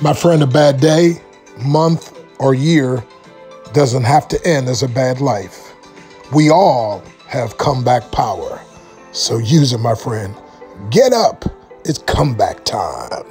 My friend, a bad day, month, or year doesn't have to end as a bad life. We all have comeback power. So use it, my friend. Get up. It's comeback time.